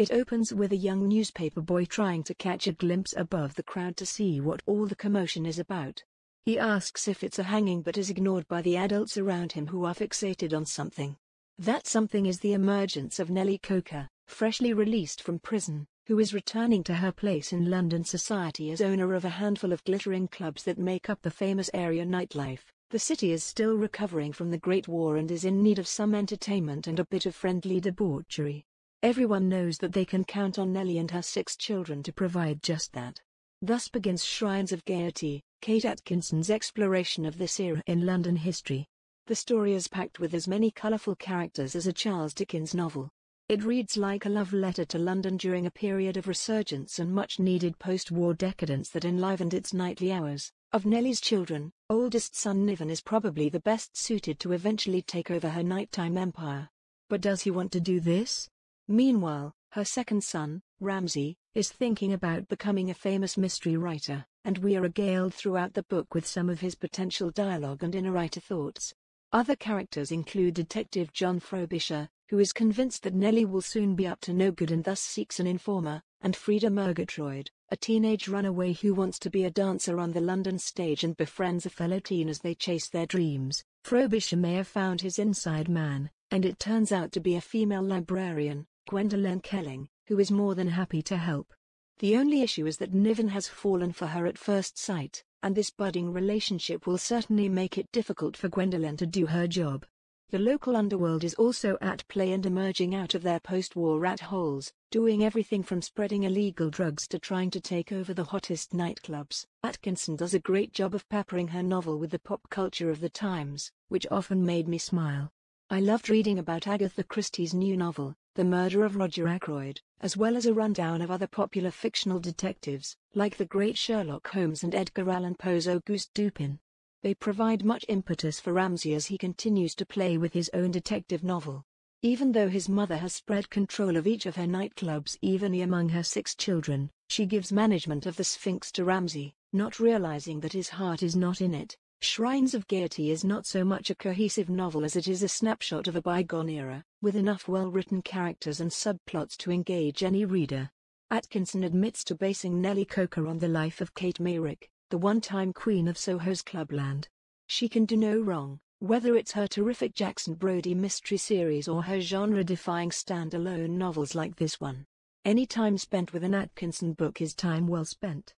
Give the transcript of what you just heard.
It opens with a young newspaper boy trying to catch a glimpse above the crowd to see what all the commotion is about. He asks if it's a hanging but is ignored by the adults around him who are fixated on something. That something is the emergence of Nellie Coker, freshly released from prison, who is returning to her place in London society as owner of a handful of glittering clubs that make up the famous area nightlife. The city is still recovering from the Great War and is in need of some entertainment and a bit of friendly debauchery. Everyone knows that they can count on Nellie and her six children to provide just that. Thus begins Shrines of Gaiety, Kate Atkinson's exploration of this era in London history. The story is packed with as many colourful characters as a Charles Dickens novel. It reads like a love letter to London during a period of resurgence and much-needed post-war decadence that enlivened its nightly hours. Of Nellie's children, oldest son Niven is probably the best suited to eventually take over her nighttime empire. But does he want to do this? Meanwhile, her second son, Ramsay, is thinking about becoming a famous mystery writer, and we are regaled throughout the book with some of his potential dialogue and inner writer thoughts. Other characters include Detective John Frobisher, who is convinced that Nellie will soon be up to no good and thus seeks an informer, and Freda Murgatroyd, a teenage runaway who wants to be a dancer on the London stage and befriends a fellow teen as they chase their dreams. Frobisher may have found his inside man, and it turns out to be a female librarian, Gwendolen Kelling, who is more than happy to help. The only issue is that Niven has fallen for her at first sight, and this budding relationship will certainly make it difficult for Gwendolen to do her job. The local underworld is also at play and emerging out of their post-war rat holes, doing everything from spreading illegal drugs to trying to take over the hottest nightclubs. Atkinson does a great job of peppering her novel with the pop culture of the times, which often made me smile. I loved reading about Agatha Christie's new novel, The Murder of Roger Ackroyd, as well as a rundown of other popular fictional detectives, like the great Sherlock Holmes and Edgar Allan Poe's Auguste Dupin. They provide much impetus for Ramsay as he continues to play with his own detective novel. Even though his mother has spread control of each of her nightclubs evenly among her six children, she gives management of the Sphinx to Ramsay, not realizing that his heart is not in it. Shrines of Gaiety is not so much a cohesive novel as it is a snapshot of a bygone era, with enough well-written characters and subplots to engage any reader. Atkinson admits to basing Nellie Coker on the life of Kate Meyrick, the one-time queen of Soho's clubland. She can do no wrong, whether it's her terrific Jackson Brodie mystery series or her genre-defying standalone novels like this one. Any time spent with an Atkinson book is time well spent.